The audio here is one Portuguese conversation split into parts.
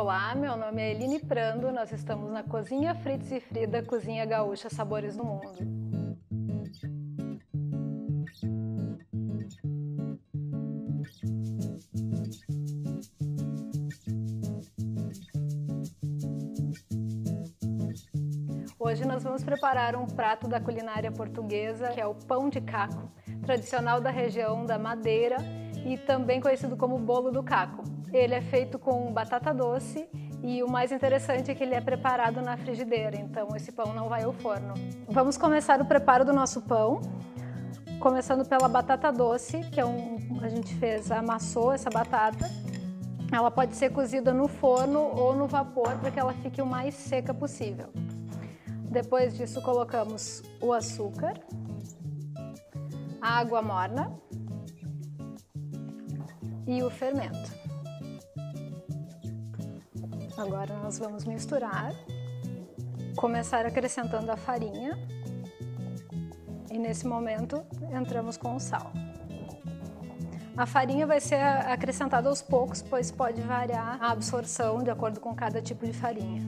Olá, meu nome é Eline Prando, nós estamos na Cozinha Fritz e Frida, Cozinha Gaúcha Sabores do Mundo. Hoje nós vamos preparar um prato da culinária portuguesa, que é o pão de caco, tradicional da região da Madeira e também conhecido como bolo do caco. Ele é feito com batata doce e o mais interessante é que ele é preparado na frigideira, então esse pão não vai ao forno. Vamos começar o preparo do nosso pão, começando pela batata doce, que é um a gente fez, amassou essa batata. Ela pode ser cozida no forno ou no vapor para que ela fique o mais seca possível. Depois disso colocamos o açúcar, a água morna e o fermento. Agora nós vamos misturar, começar acrescentando a farinha e nesse momento entramos com o sal. A farinha vai ser acrescentada aos poucos, pois pode variar a absorção de acordo com cada tipo de farinha.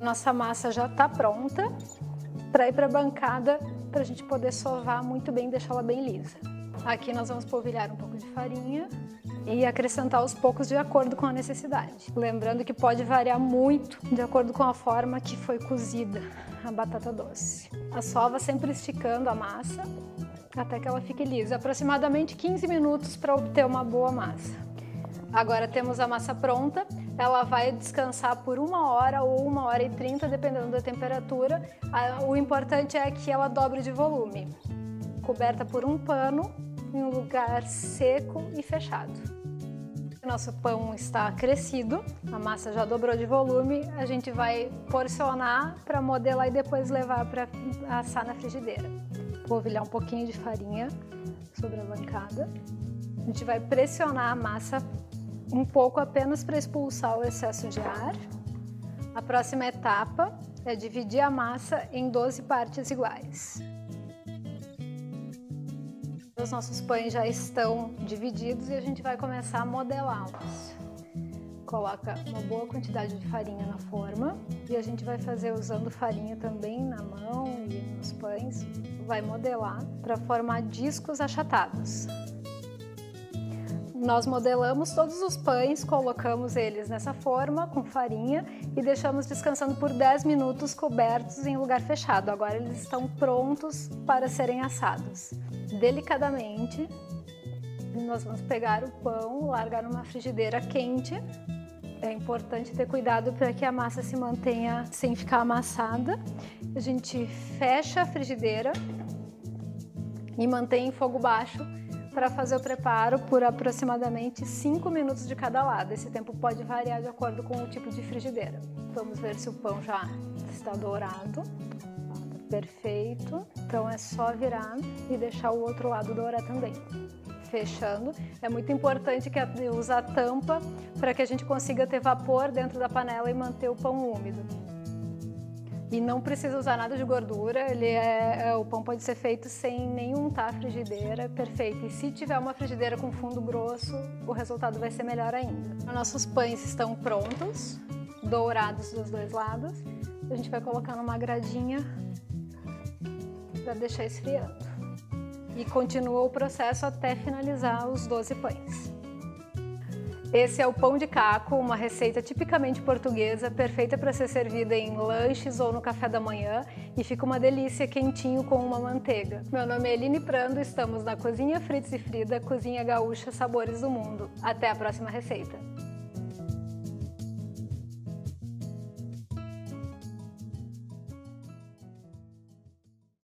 Nossa massa já está pronta para ir para a bancada para a gente poder sovar muito bem deixá-la bem lisa. Aqui nós vamos polvilhar um pouco de farinha e acrescentar aos poucos de acordo com a necessidade. Lembrando que pode variar muito de acordo com a forma que foi cozida a batata doce. A sova sempre esticando a massa até que ela fique lisa, aproximadamente 15 minutos para obter uma boa massa. Agora temos a massa pronta, ela vai descansar por uma hora ou uma hora e trinta, dependendo da temperatura. O importante é que ela dobre de volume, coberta por um pano em um lugar seco e fechado. Nosso pão está crescido, a massa já dobrou de volume, a gente vai porcionar para modelar e depois levar para assar na frigideira. Polvilhar um pouquinho de farinha sobre a bancada. A gente vai pressionar a massa um pouco apenas para expulsar o excesso de ar. A próxima etapa é dividir a massa em 12 partes iguais. Os nossos pães já estão divididos e a gente vai começar a modelá-los. Coloca uma boa quantidade de farinha na forma e a gente vai fazer usando farinha também na mão e nos pães. Vai modelar para formar discos achatados. Nós modelamos todos os pães, colocamos eles nessa forma com farinha e deixamos descansando por 10 minutos cobertos em lugar fechado. Agora eles estão prontos para serem assados delicadamente. Nós vamos pegar o pão, largar numa frigideira quente. É importante ter cuidado para que a massa se mantenha sem ficar amassada. A gente fecha a frigideira e mantém em fogo baixo para fazer o preparo por aproximadamente 5 minutos de cada lado. Esse tempo pode variar de acordo com o tipo de frigideira. Vamos ver se o pão já está dourado perfeito. Então é só virar e deixar o outro lado dourar também. Fechando. É muito importante que usar a tampa para que a gente consiga ter vapor dentro da panela e manter o pão úmido. E não precisa usar nada de gordura, ele é, é, o pão pode ser feito sem nenhum tá frigideira, perfeito. E se tiver uma frigideira com fundo grosso, o resultado vai ser melhor ainda. Nossos pães estão prontos, dourados dos dois lados. A gente vai colocar numa gradinha para deixar esfriando. E continua o processo até finalizar os 12 pães. Esse é o pão de caco, uma receita tipicamente portuguesa, perfeita para ser servida em lanches ou no café da manhã e fica uma delícia quentinho com uma manteiga. Meu nome é Eline Prando, estamos na Cozinha Fritz e Frida, Cozinha Gaúcha Sabores do Mundo. Até a próxima receita!